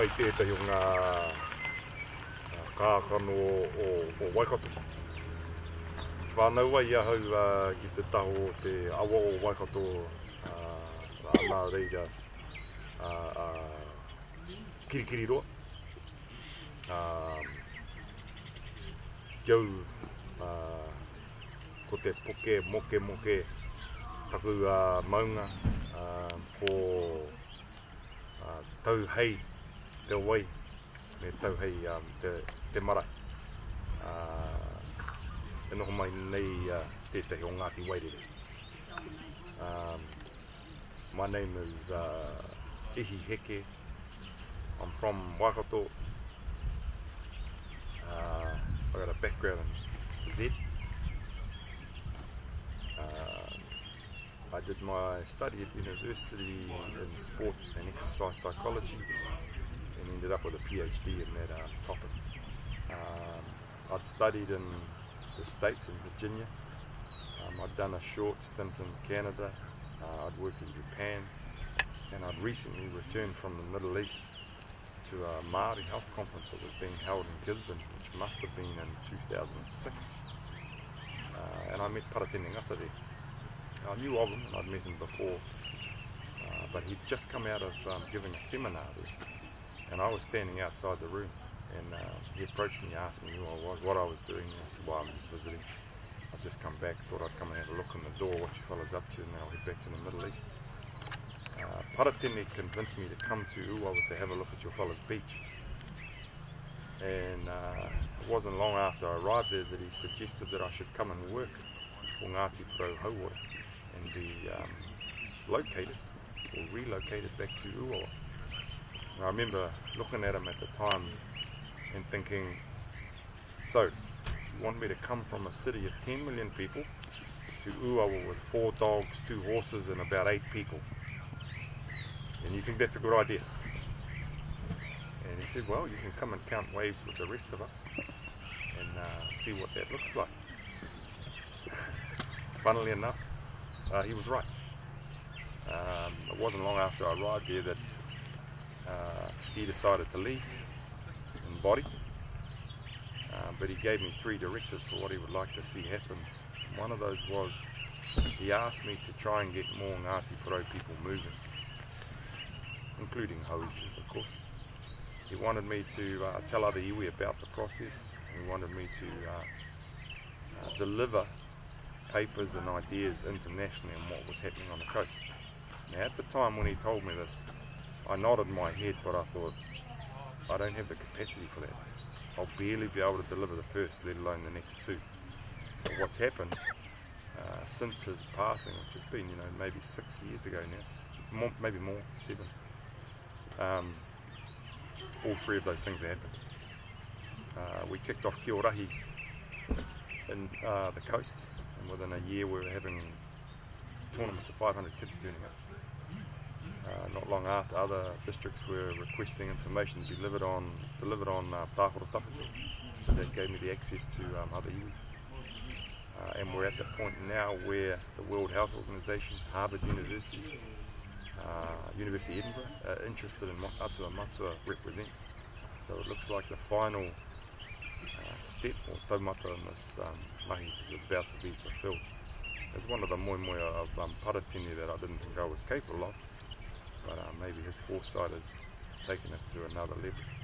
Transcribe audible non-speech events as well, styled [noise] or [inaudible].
mai tētai o ngā kākano o, o, Waikato. Whānau ai ahau uh, ki te taho o te awa o Waikato uh, nā reira uh, uh, kirikiri roa. Uh, kiau uh, ko te poke moke moke taku uh, maunga uh, ko uh, tau hei te wai me tau hei um, te, te mara. Uh, e noho mai nei uh, tētahi o Ngāti Wairere. Um, my name is uh, Ihi Heke. I'm from Waikato. Uh, I got a background in Z. Uh, I did my study at university in sport and exercise psychology ended up with a PhD in that uh, topic. Um, I'd studied in the States in Virginia. Um, I'd done a short stint in Canada. Uh, I'd worked in Japan and I'd recently returned from the Middle East to a Māori health conference that was being held in Gisborne, which must have been in 2006. Uh, and I met Paratene Ngata. I knew of him and I'd met him before, uh, but he'd just come out of um, giving a seminar there. And I was standing outside the room and uh, he approached me, asked me who I was, what I was doing. And I said, well, I'm just visiting. I've just come back, thought I'd come and have a look in the door, what you fellas up to, and then I'll head back to the Middle East. Uh, Paratene convinced me to come to Uawa to have a look at your fellas' beach. And uh, it wasn't long after I arrived there that he suggested that I should come and work for Ngāti Porou Hauora and be um, located or relocated back to Uawa. I remember looking at him at the time and thinking, so you want me to come from a city of 10 million people to Uawa with four dogs, two horses and about eight people. And you think that's a good idea? And he said, well, you can come and count waves with the rest of us and uh, see what that looks like. [laughs] Funnily enough, uh, he was right. Um, it wasn't long after I arrived there that uh, he decided to leave in body. Uh, but he gave me three directives for what he would like to see happen. One of those was he asked me to try and get more Ngāti Porou people moving, including Hauishans, of course. He wanted me to uh, tell other iwi about the process. He wanted me to uh, uh, deliver papers and ideas internationally on what was happening on the coast. Now, at the time when he told me this, I nodded my head, but I thought, I don't have the capacity for that. I'll barely be able to deliver the first, let alone the next two. But what's happened uh, since his passing, which has been, you know, maybe six years ago now, more, maybe more, seven, um, all three of those things happened. Uh, we kicked off Kia Rahi in uh, the coast, and within a year we were having tournaments of 500 kids turning up. Uh, not long after, other districts were requesting information to be delivered on delivered on uh, Tawhito, so that gave me the access to um, other iwi. Uh, and we're at the point now where the World Health Organization, Harvard University, uh, University of Edinburgh are interested in what Atua Matua represents. So it looks like the final uh, step or taumata in this um, mahi is about to be fulfilled. It's one of the moi moi of um, Paratene that I didn't think I was capable of, but uh, maybe his foresight has taken it to another level.